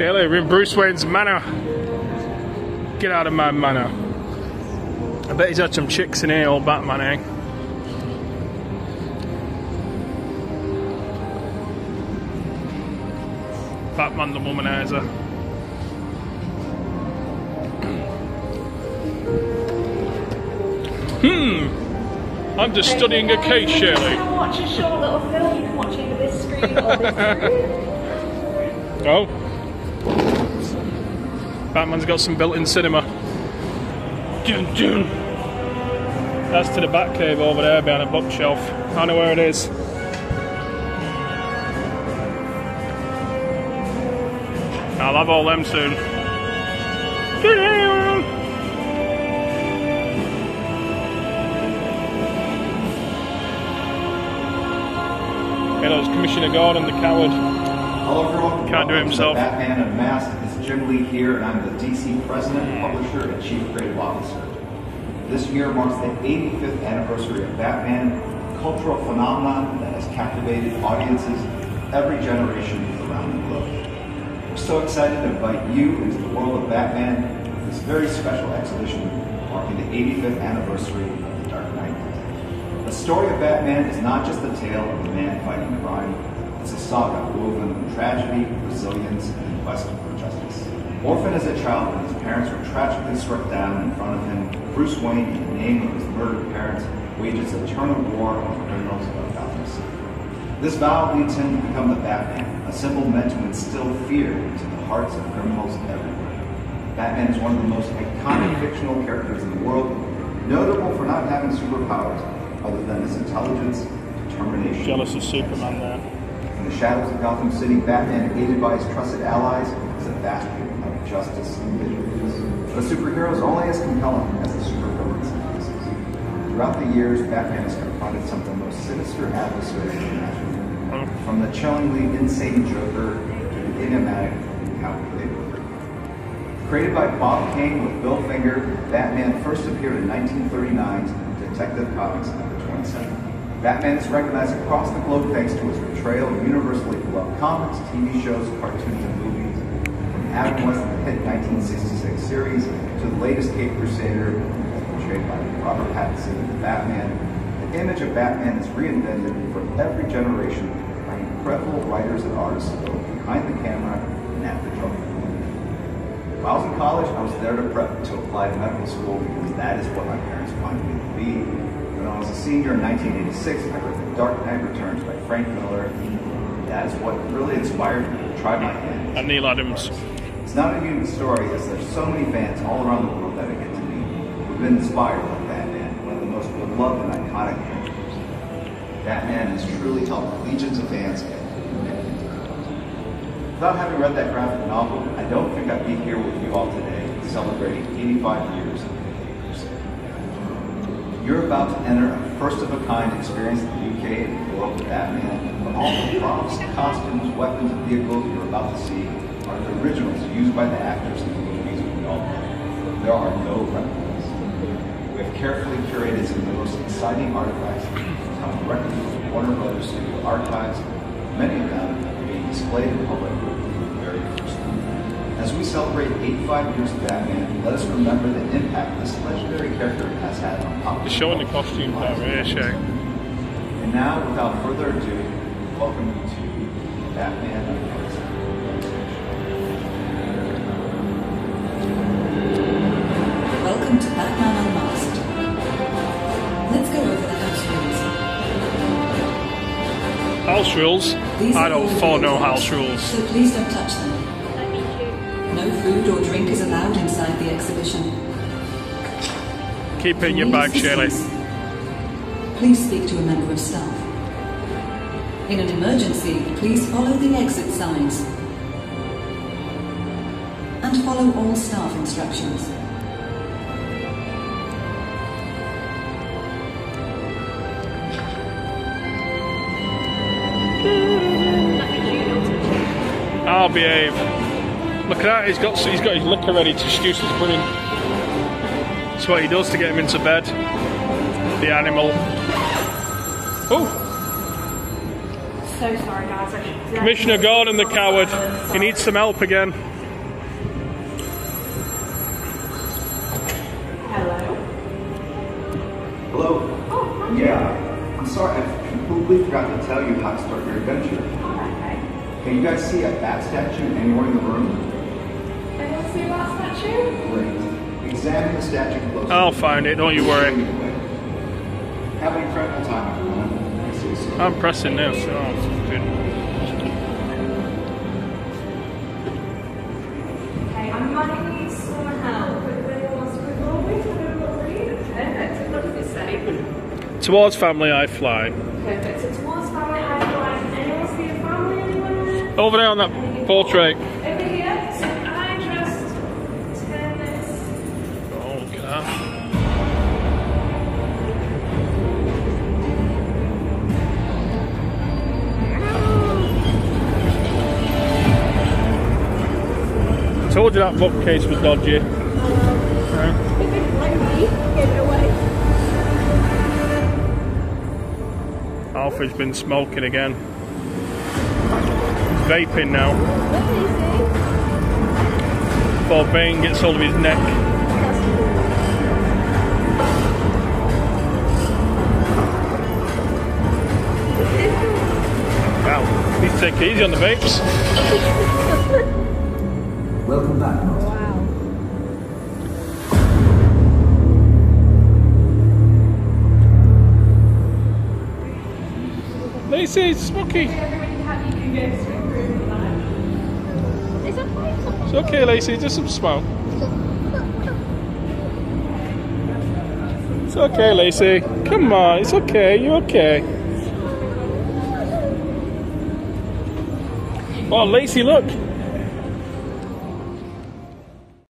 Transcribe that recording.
Shirley, we're in Bruce Wayne's manor. Get out of my manor. I bet he's had some chicks in here, old Batman, eh? Batman the womanizer. Hmm. I'm just studying a case, Shirley. watch a short little film, you can watch either this screen or this screen. Oh. Batman's got some built in cinema. Dun, dun. That's to the Batcave over there behind a bookshelf. I know where it is. I'll have all them soon. Hello, it's Commissioner Gordon, the coward. Hello everyone. Can't do it himself. Batman Unmasked. It's Jim Lee here, and I'm the DC President, hmm. Publisher, and Chief Creative Officer. This year marks the 85th anniversary of Batman, a cultural phenomenon that has captivated audiences every generation around the globe. We're so excited to invite you into the world of Batman with this very special exhibition marking the 85th anniversary of The Dark Knight. The story of Batman is not just the tale of a man fighting crime, it's a saga woven of tragedy, resilience, and the quest for justice. Orphan as a child when his parents were tragically struck down in front of him, Bruce Wayne, in the name of his murdered parents, wages eternal war on the criminals of Gotham City. This vow leads him to become the Batman, a symbol meant to instill fear into the hearts of criminals everywhere. Batman is one of the most iconic fictional characters in the world, notable for not having superpowers other than his intelligence, determination. Jealous of Superman there. The shadows of Gotham City, Batman, aided by his trusted allies, is a bastion of justice and vigilance. But a superhero is only as compelling as the supervillains faces. Throughout the years, Batman has confronted some of the most sinister adversaries imaginable. From the chillingly insane Joker to the enigmatic and calculated Created by Bob Kane with Bill Finger, Batman first appeared in 1939's Detective Comics number 27. Batman is recognized across the globe thanks to his portrayal of universally beloved comics, TV shows, cartoons, and movies. From Adam West, West's hit 1966 series to the latest Cape Crusader, portrayed by Robert Pattinson in Batman, the image of Batman is reinvented for every generation by incredible writers and artists both behind the camera and at the drawing board. While I was in college, I was there to prep to apply to medical school because that is what my parents wanted me to be. When I was a senior in 1986, I read The Dark Knight Returns by Frank Miller. That is what really inspired me to try my hand. And Neal Adams. It's not a unique story, as there's so many fans all around the world that I get to meet who've been inspired by Batman, one of the most beloved and iconic characters. Batman has truly helped legions of fans get connected to the Without having read that graphic novel, I don't think I'd be here with you all today celebrating 85 years of the Crusade. You're about to enter a first-of-a-kind experience in the UK and the world of Batman, but all the props, costumes, weapons, and vehicles you're about to see are the originals used by the actors in the movies we all know. There are no replicas. We have carefully curated some of the most exciting artifacts come directly from Warner Brothers Studio archives. Many of them being displayed in public As we celebrate 85 years of Batman, let us remember the impact this legendary character has had on pop They're showing the costume out here, Shay. And now, without further ado, welcome you to Batman Unmasked. Welcome to Batman Unmasked. Let's go over the house rules. House rules? These I don't follow no house rules. So please don't touch them. I need to. No food or drink is allowed inside the exhibition. Keep it in your bag, Shirley. Please speak to a member of staff. In an emergency, please follow the exit signs. And follow all staff instructions. That means you don't touch it. I'll behave. Look at that, he's got he's got his liquor ready to seduce his women. That's what he does to get him into bed. The animal. Oh! so sorry, guys. I should- Commissioner Gordon the coward. He needs some help again. Hello. Hello. Oh. Yeah. I'm sorry, I completely forgot to tell you how to start your adventure. Oh, okay. Can you guys see a bat statue anywhere in the room? Anyone see that statue? Great. Examine the statue closely. I'll find it, don't you worry. Have an incredible time, everyone. See you soon. I'm pressing now, so oh, good. Okay, I might need some help. If anyone wants to go with me, I'm not read. Perfect. What does it say? Towards family I fly. Perfect. So towards family island. Anyone see a family anywhere? Over there on that portrait. Told you that bookcase was dodgy. Right. Alfred's been smoking again. He's vaping now. Before Bane gets hold of his neck. Wow, to take it easy on the vapes. Can back, through room nine. Is it? It's okay, Lacey, just some smoke. It's okay, Lacey. Come on, it's okay, you're okay. Oh, Lacey, look.